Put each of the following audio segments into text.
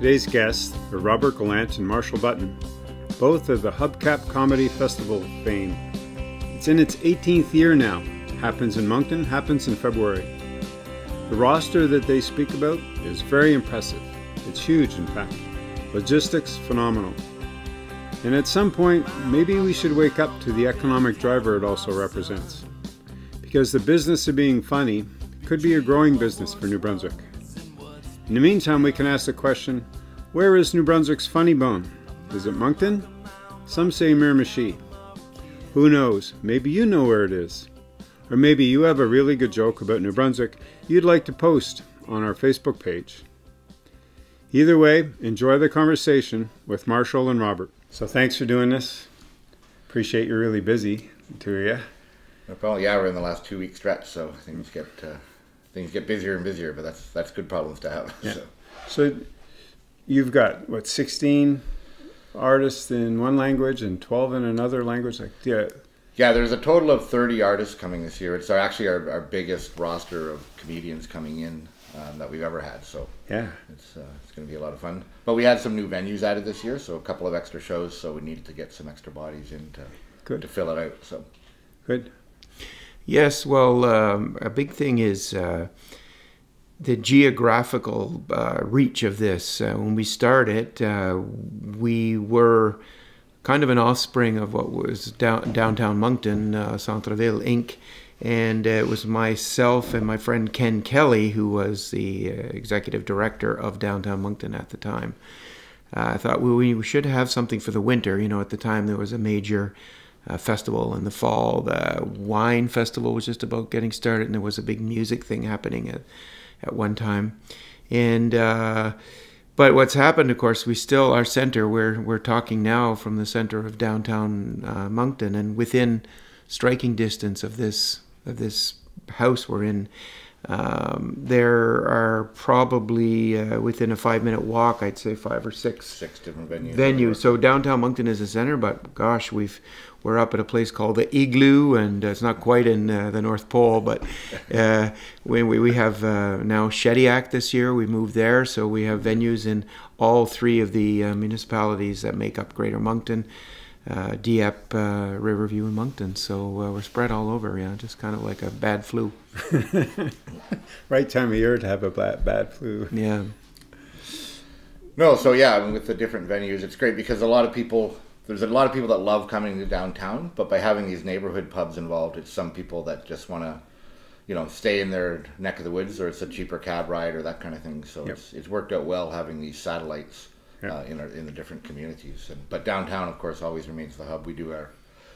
Today's guests are Robert Gallant and Marshall Button, both of the Hubcap Comedy Festival fame. It's in its 18th year now. Happens in Moncton, happens in February. The roster that they speak about is very impressive. It's huge, in fact. Logistics, phenomenal. And at some point, maybe we should wake up to the economic driver it also represents. Because the business of being funny could be a growing business for New Brunswick. In the meantime, we can ask the question where is New Brunswick's funny bone? Is it Moncton? Some say Miramichi. Who knows? Maybe you know where it is. Or maybe you have a really good joke about New Brunswick you'd like to post on our Facebook page. Either way, enjoy the conversation with Marshall and Robert. So thanks for doing this. Appreciate you're really busy, of you. Problem. Yeah, we're in the last two week stretch, so things get uh, things get busier and busier. But that's that's good problems to have. Yeah. So. So you've got what 16 artists in one language and 12 in another language. Like yeah, Yeah, there's a total of 30 artists coming this year. It's actually our, our biggest roster of comedians coming in um, that we've ever had. So yeah. it's uh, it's going to be a lot of fun. But we had some new venues added this year, so a couple of extra shows. So we needed to get some extra bodies in to Good. to fill it out. So Good. Yes, well, um, a big thing is uh, the geographical uh, reach of this. Uh, when we started, uh, we were kind of an offspring of what was down, downtown Moncton, uh, Centreville Inc. And uh, it was myself and my friend Ken Kelly, who was the executive director of downtown Moncton at the time. I thought well, we should have something for the winter. You know, at the time there was a major uh, festival in the fall. The wine festival was just about getting started, and there was a big music thing happening at at one time. And uh, but what's happened, of course, we still our center. We're we're talking now from the center of downtown uh, Moncton, and within striking distance of this of this house we're in. Um, there are probably uh, within a five minute walk, I'd say five or six six different venues. venue. So downtown Moncton is the center, but gosh, we've we're up at a place called the Igloo, and uh, it's not quite in uh, the North Pole, but uh, we, we we have uh, now Shediac this year. We moved there, so we have venues in all three of the uh, municipalities that make up Greater Moncton. Uh, Dieppe, uh, Riverview, and Moncton. So uh, we're spread all over, yeah, just kind of like a bad flu. Right time of year to have a bad, bad flu. Yeah. No, so yeah, I mean, with the different venues, it's great because a lot of people, there's a lot of people that love coming to downtown, but by having these neighborhood pubs involved, it's some people that just want to, you know, stay in their neck of the woods, or it's a cheaper cab ride or that kind of thing. So Yep. it's it's worked out well having these satellites Yep. uh, in our, in the different communities. And, but downtown, of course, always remains the hub. We do our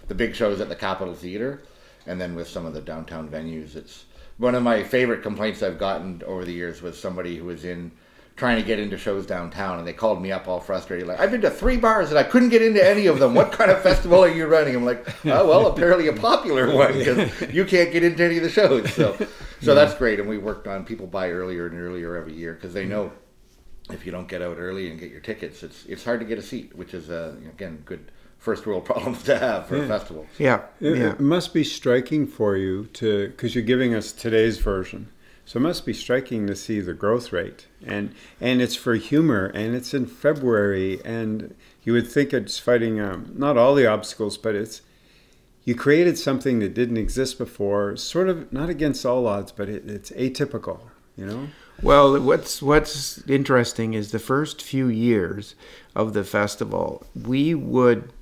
the big shows at the Capitol Theater, and then with some of the downtown venues, it's one of my favorite complaints I've gotten over the years was somebody who was in trying to get into shows downtown and they called me up all frustrated like I've been to three bars and I couldn't get into any of them what kind of festival are you running I'm like oh well apparently a popular one because you can't get into any of the shows so so that's great and we worked on people buy earlier and earlier every year because they know if you don't get out early and get your tickets it's it's hard to get a seat which is uh, again good first world problems to have for a festival Yeah. It, yeah. it must be striking for you to, because you're giving us today's version. So it must be striking to see the growth rate, and and it's for humor, and it's in February, and you would think it's fighting um, not all the obstacles, but it's you created something that didn't exist before, sort of not against all odds, but it, it's atypical, you know. Well, what's what's interesting is the first few years of the festival, we would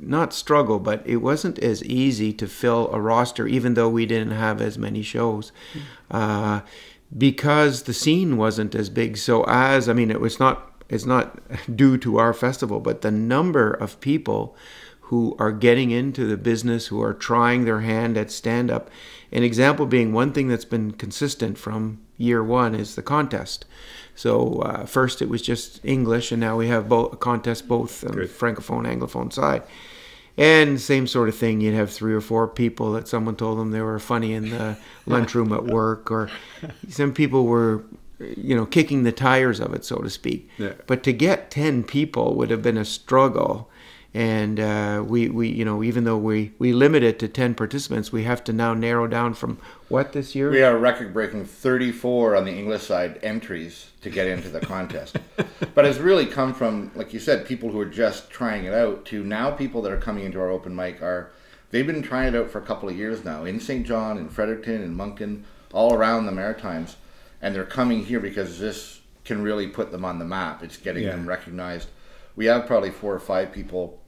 not struggle, but it wasn't as easy to fill a roster, even though we didn't have as many shows, uh, because the scene wasn't as big. So as I mean, it was not it's not due to our festival, but the number of people who are getting into the business, who are trying their hand at stand up. An example being one thing that's been consistent from year one is the contest. So uh, first it was just English, and now we have both a contest both on the francophone anglophone side. And same sort of thing, you'd have three or four people that someone told them they were funny in the lunchroom at work, or some people were, you know, kicking the tires of it, so to speak. Yeah. But to get 10 people would have been a struggle. And uh, we, we you know even though we, we limit it to 10 participants we have to now narrow down from what this year We are record breaking 34 on the English side entries to get into the contest. but it's really come from, like you said, people who are just trying it out to now people that are coming into our open mic are, they've been trying it out for a couple of years now in Saint John, in Fredericton, in Moncton, all around the Maritimes. And they're coming here because this can really put them on the map. It's getting Yeah. them recognized. We have probably four or five people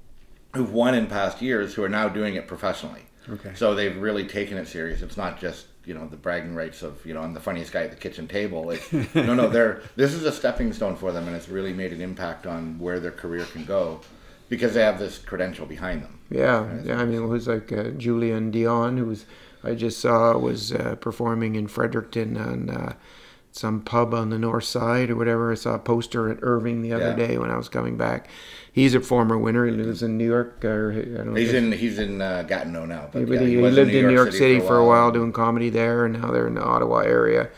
who've won in past years who are now doing it professionally. Okay. So they've really taken it serious. It's not just you know the bragging rights of you know I'm the funniest guy at the kitchen table. It's, no, no, they're this is a stepping stone for them, and it's really made an impact on where their career can go because they have this credential behind them. Yeah, yeah. I mean, it was like uh, Julian Dion, who was I just saw was uh, performing in Fredericton on uh, some pub on the north side or whatever. I saw a poster at Irving the other Yeah. day when I was coming back. He's a former winner. He lives in New York, or I don't know. He's in he's in uh, Gatineau now, but, but yeah, he, he lived in New York City, for a while doing comedy there, and now they're in the Ottawa area.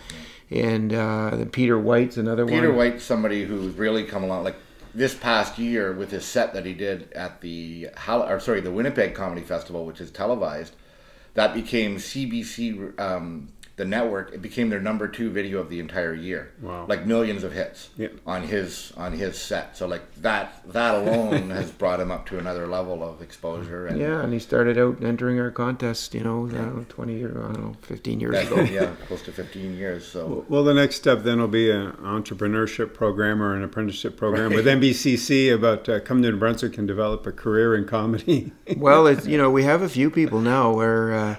And uh, then Peter White's another Peter one. Peter White's somebody who's really come along. Like this past year with his set that he did at the or sorry the Winnipeg Comedy Festival, which is televised, that became CBC um, the network. It became their number two video of the entire year. Wow. Like millions of hits Yep. on his on his set. So like that that alone has brought him up to another level of exposure. And Yeah, and he started out entering our contest, you know, I don't know, 20 years, I don't know, 15 years That's, ago. yeah, close to 15 years. So Well, the next step then will be an entrepreneurship program or an apprenticeship program with NBCC about uh, come to New Brunswick and develop a career in comedy. well, it's you know we have a few people now where uh,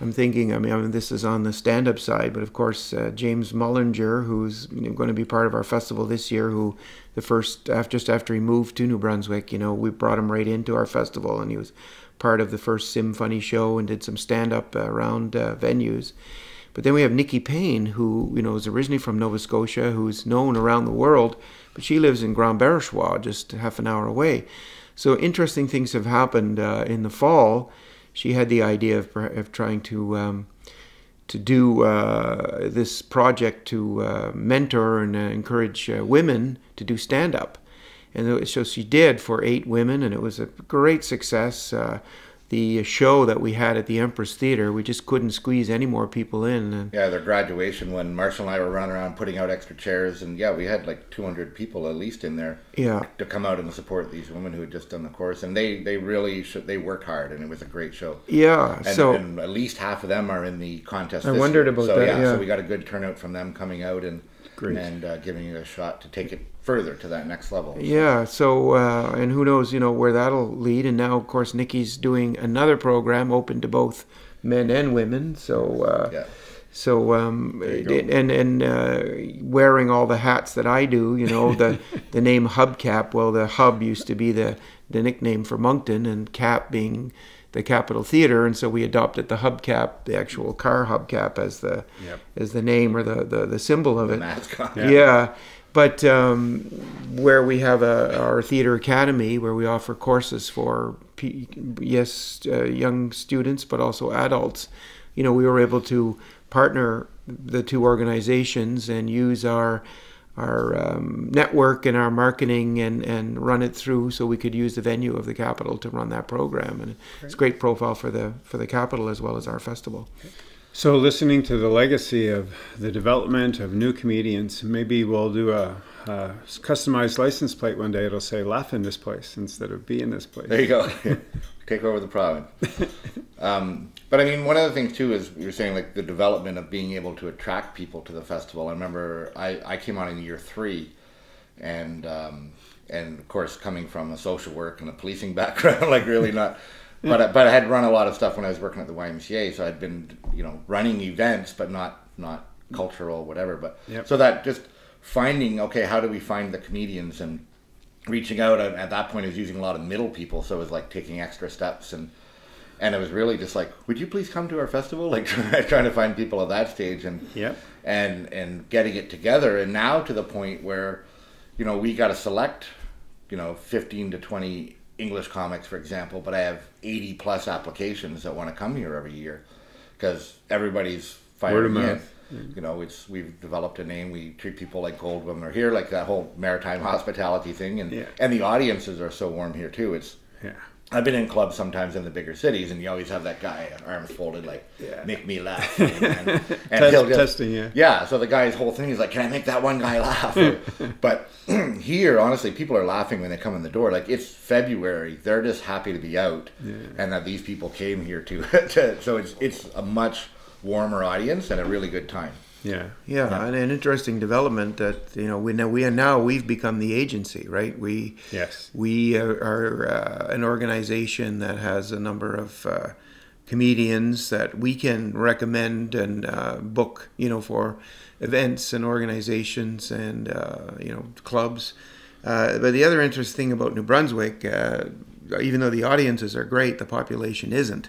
I'm thinking. I mean, I mean, this is on the stand-up side, but of course uh, James Mullinger, who's you know, going to be part of our festival this year, who the first after just after he moved to New Brunswick, you know, we brought him right into our festival, and he was part of the first Sim Funny show and did some stand-up uh, around uh, venues. But then we have Nikki Payne, who you know is originally from Nova Scotia, who's known around the world, but she lives in Grand Barachois, just half an hour away. So interesting things have happened uh, in the fall. She had the idea of, of trying to um, to do uh, this project to uh, mentor and uh, encourage uh, women to do stand up. And so she did for eight women, and it was a great success. The show that we had at the Empress Theater, we just couldn't squeeze any more people in. And Yeah, their graduation when Marshall and I were running around putting out extra chairs, and yeah, we had like 200 people at least in there yeah, to come out and support these women who had just done the course, and they they really should, they worked hard, and it was a great show. yeah. And, so and at least half of them are in the contest. I wondered year. about so, that, Yeah, yeah. so we got a good turnout from them coming out and Great. and uh, giving you a shot to take it further to that next level. Yeah, so uh, and who knows, you know, where that'll lead. And now, of course, Nikki's doing another program open to both men and women. So, uh, Yeah. so um, and and uh, wearing all the hats that I do, you know, the the name Hubcap. Well, the Hub used to be the the nickname for Moncton, and Cap being the Capitol Theater, and so we adopted the Hubcap, the actual car hubcap, as the Yep. as the name or the the, the symbol of it. Mascot. Yeah. But um, where we have a, our theater academy, where we offer courses for P- yes uh, young students, but also adults, you know, we were able to partner the two organizations and use our our um, network and our marketing and, and run it through so we could use the venue of the Capitol to run that program and it's a great profile for the for the Capitol as well as our festival So, listening to the legacy of the development of new comedians, maybe we'll do a, a customized license plate one day. It'll say "Laugh in this place" instead of "Be in this place." There you go. Take over the province. Um, but I mean, one of the things too is you're saying like the development of being able to attract people to the festival. I remember I, I came on in year three, and um, and of course coming from a social work and a policing background, like really not. But I, but I had run a lot of stuff when I was working at the YMCA, so I'd been you know running events, but not not cultural whatever. But Yep. so that just finding okay, how do we find the comedians and reaching out and at that point I was using a lot of middle people so it was like taking extra steps and and it was really just like would you please come to our festival? Like trying to find people at that stage and Yep. and and getting it together. And now to the point where you know we got to select you know 15 to 20 english comics for example but i have 80 plus applications that want to come here every year. Because everybody's Word of firing in you know it's we've developed a name. We treat people like gold when they're here like that whole maritime hospitality thing. And Yeah. and the audiences are so warm here too. It's Yeah. I've been in clubs sometimes in the bigger cities, and you always have that guy, arms folded, like Yeah. make me laugh. and, and Test- he'll just- testing, yeah. Yeah. So the guy's whole thing is like, can I make that one guy laugh? but here, honestly, people are laughing when they come in the door. Like it's February, they're just happy to be out, and that these people came here to. to so it's it's a much warmer audience and a really good time. Yeah. Yeah, and an interesting development that you know we know we are now we've become the agency, right? We Yes. we are, are uh, an organization that has a number of uh, comedians that we can recommend and uh, book, you know, for events and organizations and uh, you know clubs. Uh, but the other interesting thing about New Brunswick, uh, even though the audiences are great, the population isn't.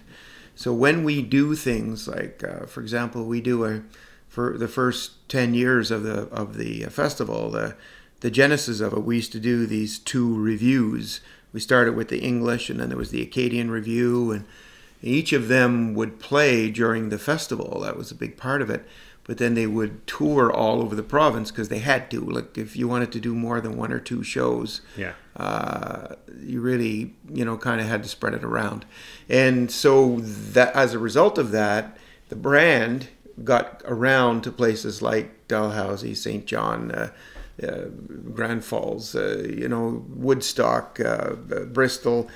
So when we do things like, uh, for example, we do a for the first ten years of the of the festival, the the genesis of it, we used to do these two revues. We started with the English, and then there was the Acadian revue, and each of them would play during the festival. That was a big part of it. But then they would tour all over the province because they had to. Like if you wanted to do more than one or two shows, Yeah. uh, you really, you know, kind of had to spread it around. And so that, as a result of that, the brand got around to places like Dalhousie, Saint John, uh, uh, Grand Falls, uh, you know, Woodstock, uh, Bristol,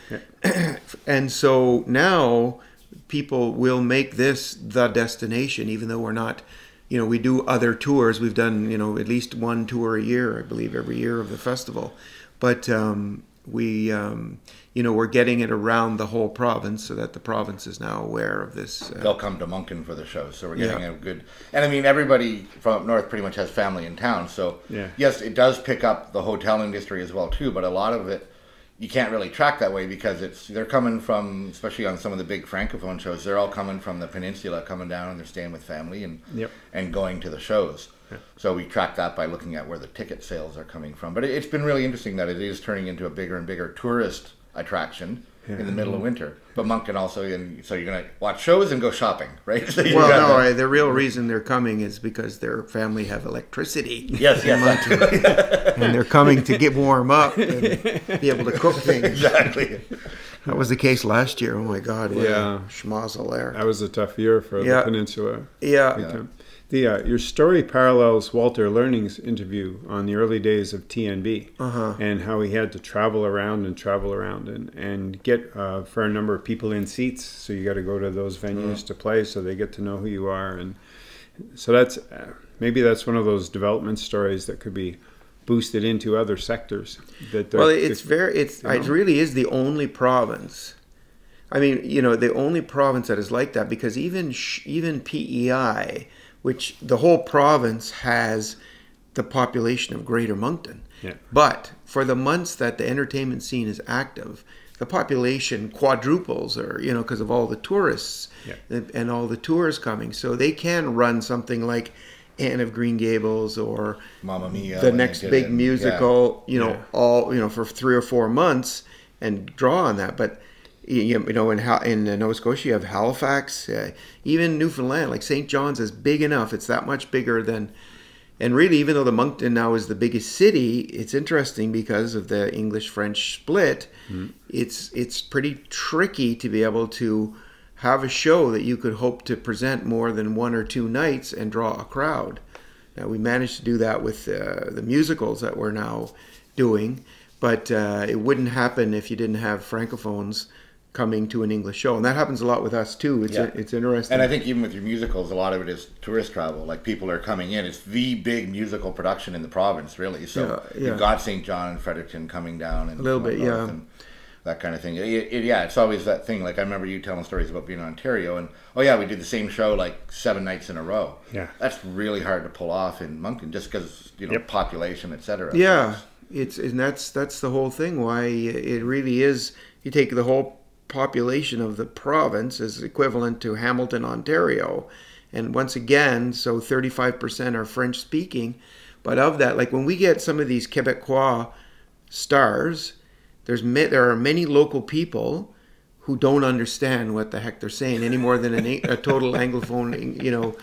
and so now people will make this the destination, even though we're not. You know, we do other tours. We've done, you know, at least one tour a year, I believe, every year of the festival. But um, we, um, you know, we're getting it around the whole province so that the province is now aware of this. Uh, They'll come to Moncton for the show, so we're getting Yeah. a good. And I mean, everybody from up north pretty much has family in town, so Yeah. yes, it does pick up the hotel industry as well too. But a lot of it, you can't really track that way because it's they're coming from, especially on some of the big francophone shows, they're all coming from the peninsula, coming down and they're staying with family and Yep. and going to the shows. So we track that by looking at where the ticket sales are coming from. But it, it's been really interesting that it is turning into a bigger and bigger tourist attraction in the middle of winter. But Moncton also, and so you're gonna watch shows and go shopping, right? So well, no, the- I, the real reason they're coming is because their family have electricity. yes, yes, and they're coming to get warm up and be able to cook things. exactly. That was the case last year. Oh my God, what Yeah. a schmozzle there. That was a tough year for Yeah. the peninsula. Yeah, Big time. The uh, your story parallels Walter Learning's interview on the early days of TNB Uh-huh. and how he had to travel around and travel around and and get uh, for a number of people in seats. So you got to go to those venues to play, so they get to know who you are, and so that's uh, maybe that's one of those development stories that could be boosted into other sectors. That well, it's very, it's, you it really is the only province. I mean, you know, the only province that is like that because even sh- even PEI, which the whole province has the population of Greater Moncton, Yeah. but for the months that the entertainment scene is active, the population quadruples, or you know, because of all the tourists Yeah. and, and all the tours coming. So they can run something like Anne of Green Gables or Mamma Mia. the next big it. musical, you know, Yeah. all you know for three or four months and draw on that. But you you know, in in Nova Scotia, you have Halifax, uh, even Newfoundland, like St. John's is big enough. It's that much bigger than. And really, even though the Moncton now is the biggest city, it's interesting because of the English-French split. It's it's pretty tricky to be able to have a show that you could hope to present more than one or two nights and draw a crowd. Now, we managed to do that with uh, the musicals that we're now doing, but uh, it wouldn't happen if you didn't have francophones coming to an English show, and that happens a lot with us too. It's Yeah. it's interesting. And I think even with your musicals, a lot of it is tourist travel. Like people are coming in. It's the big musical production in the province, really. So Yeah, yeah. you've got Saint John and Fredericton coming down and A little bit, yeah. and that kind of thing. It, it- yeah, it's always that thing. Like I remember you telling stories about being in Ontario, and oh yeah, we did the same show like seven nights in a row. Yeah. that's really hard to pull off in Moncton, just because you know Yep. population, etc. yeah, it's and that's that's the whole thing. Why it really is. You take the whole population of the province is equivalent to Hamilton, Ontario, and once again, so thirty five percent are French speaking. But of that, like when we get some of these Quebecois stars, there's ma- there are many local people who don't understand what the heck they're saying any more than an, a total anglophone, you know,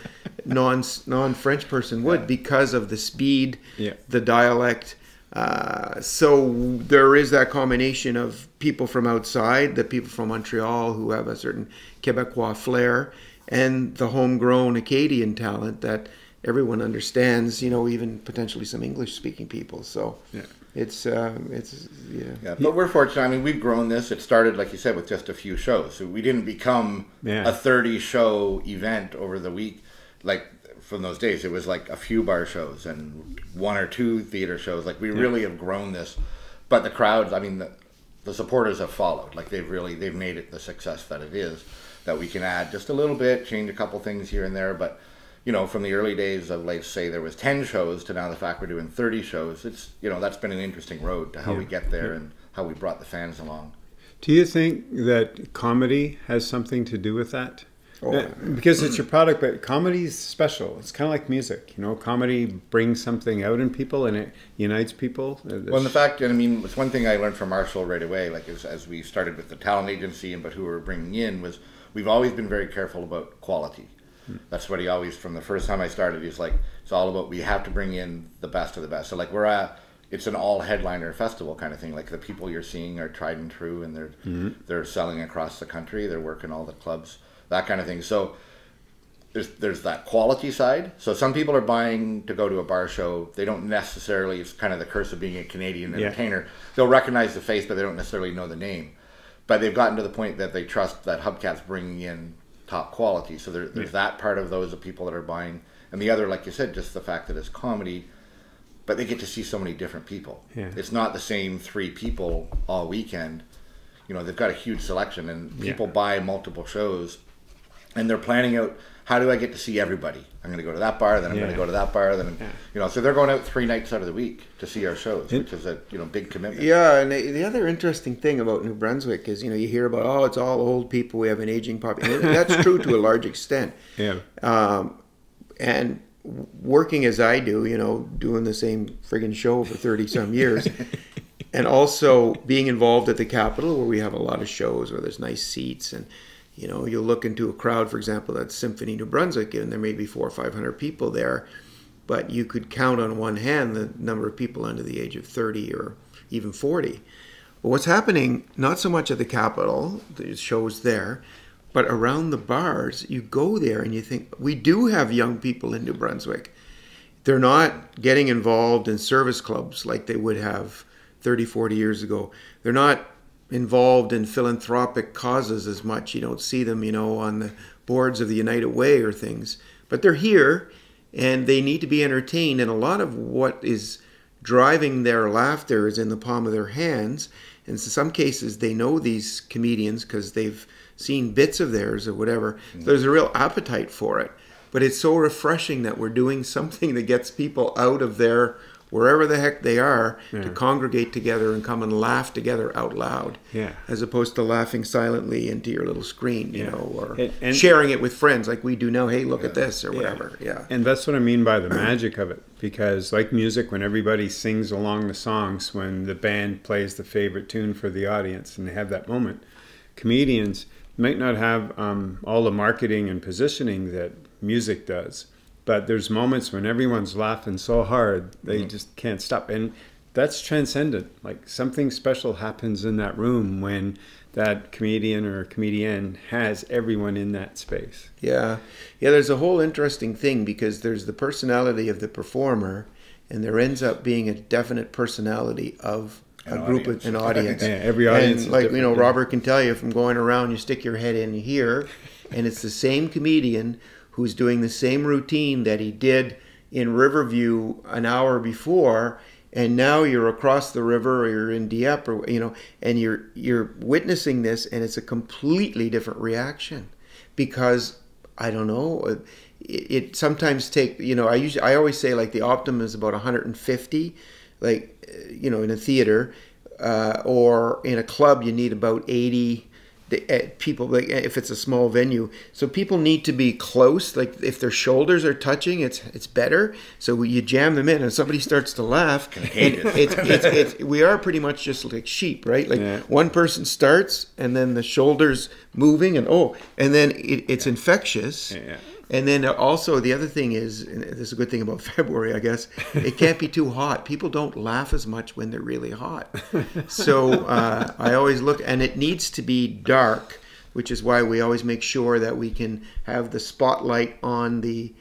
non non French person would because of the speed, Yeah. the dialect, Uh, so there is that combination of people from outside, the people from Montreal who have a certain Quebecois flair, and the homegrown Acadian talent that everyone understands. You know, even potentially some English-speaking people. So Yeah. it's um, it's yeah. Yeah, but we're fortunate. I mean, we've grown this. It started, like you said, with just a few shows. So we didn't become Yeah. a 30 show event over the week, like from those days. It was like a few bar shows and one or two theater shows. Like we really have grown this. But the crowds, I mean, the, the supporters have followed. Like they've really, they've made it the success that it is. That we can add just a little bit, change a couple things here and there, but you know, from the early days of, like, say, there was 10 shows to now the fact we're doing 30 shows, it's, you know, that's been an interesting road to how we get there and how we brought the fans along. Do you think that comedy has something to do with that? Oh. Uh, because it's your product, but comedy's special. It's kind of like music, you know. Comedy brings something out in people, and it unites people. Uh, Well, and the fact, and I mean, it's one thing I learned from Marshall right away, like as, as we started with the talent agency and but who we were bringing in was we've always been very careful about quality. That's what he always, from the first time I started, he's like, it's all about we have to bring in the best of the best. So like we're at, it's an all headliner festival kind of thing. Like the people you're seeing are tried and true, and they're they're selling across the country. They're working all the clubs, that kind of thing. So there's there's that quality side. So some people are buying to go to a bar show. They don't necessarily. It's kind of the curse of being a Canadian Yeah. entertainer. They'll recognize the face, but they don't necessarily know the name. But they've gotten to the point that they trust that Hubcap's bringing in top quality. So there, there's that part of those of people that are buying, and the other, like you said, just the fact that it's comedy. But they get to see so many different people. Yeah. It's not the same three people all weekend. You know, they've got a huge selection, and Yeah. people buy multiple shows and they're planning out how do I get to see everybody? I'm going to go to that bar, then I'm going to go to that bar, then Yeah. you know. So they're going out three nights out of the week to see our shows, which is a you know big commitment. Yeah, and the, the other interesting thing about New Brunswick is, you know, you hear about, oh, it's all old people, we have an aging population. That's true to a large extent. yeah, Um, and working as I do, you know, doing the same friggin' show for 30 some years, and also being involved at the Capitol where we have a lot of shows where there's nice seats and, you know, you'll look into a crowd, for example, at Symphony New Brunswick, and there may be four or 500 people there, but you could count on one hand the number of people under the age of 30 or even 40. But what's happening, not so much at the Capitol, the shows there, but around the bars, you go there and you think, we do have young people in New Brunswick. They're not getting involved in service clubs like they would have 30, 40 years ago. They're not involved in philanthropic causes as much. You don't see them, you know, on the boards of the United Way or things. But they're here and they need to be entertained. And a lot of what is driving their laughter is in the palm of their hands. And in some cases, they know these comedians because they've seen bits of theirs or whatever. There's a real appetite for it. But it's so refreshing that we're doing something that gets people out of their wherever the heck they are to congregate together and come and laugh together out loud Yeah. as opposed to laughing silently into your little screen you Yeah. know or And- and- sharing it with friends like we do now hey look at this or whatever yeah And that's what I mean by the magic of it. Because, like music, when everybody sings along the songs, when the band plays the favorite tune for the audience and they have that moment, comedians might not have um, all the marketing and positioning that music does. But there's moments when everyone's laughing so hard, they just can't stop. And that's transcendent. Like something special happens in that room when that comedian or comedian has everyone in that space. Yeah, yeah. There's a whole interesting thing because there's the personality of the performer, and there ends up being a definite personality of a An group audience. of an audience. Yeah, every audience And is like you know, yeah. Robert can tell you from going around, you stick your head in here, and it's the same comedian who's doing the same routine that he did in Riverview an hour before. And now you're across the river, or you're in Dieppe, or you know, and you're you're witnessing this, and it's a completely different reaction because I don't know. It, it sometimes take you know I usually I always say like the optimum is about 150, like you know in a theater uh, or in a club you need about 80 the, uh, people like if it's a small venue. So people need to be close like if their shoulders are touching it's it's better. So you jam them in and somebody starts to laugh. And it's, it's, it's, we are pretty much just like sheep right? Like Yeah. one person starts and then the shoulders moving and oh and then it, it's infectious. Yeah. And then also the other thing is, and this is a good thing about February, I guess, it can't be too hot. People don't laugh as much when they're really hot. So uh, I always look, and it needs to be dark, which is why we always make sure that we can have the spotlight on the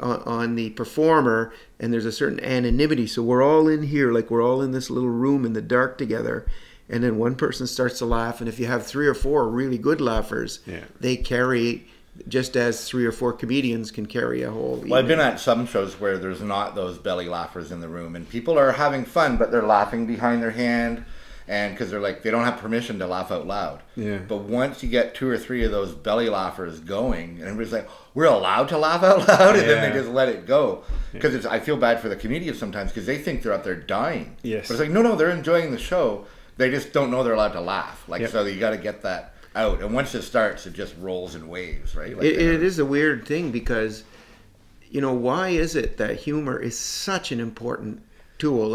on, on the performer, and there's a certain anonymity. So we're all in here, like we're all in this little room in the dark together. And then one person starts to laugh, and if you have three or four really good laughers, Yeah. they carry just as three or four comedians can carry a whole. Well, I've been at some shows where there's not those belly laughers in the room, and people are having fun, but they're laughing behind their hand, and because they're like they don't have permission to laugh out loud. Yeah. But once you get two or three of those belly laughers going, and everybody's like, "We're allowed to laugh out loud," and then they just let it go. Because it's I feel bad for the comedians sometimes because they think they're out there dying. Yes. But it's like no, no, they're enjoying the show. They just don't know they're allowed to laugh. Like Yep. so, you got to get that out. And once it starts, it just rolls in waves, right? Like It, it is a weird thing because, you know, why is it that humor is such an important tool?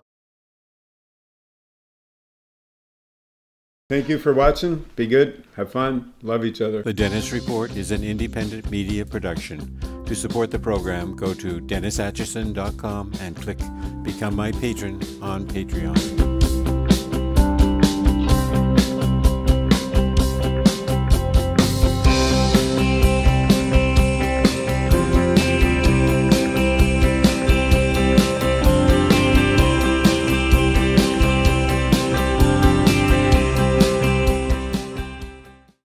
Thank you for watching. Be good. Have fun. Love each other. The Dennis Report is an independent media production. To support the program, go to DennisAtchison.com and click Become My Patron on Patreon.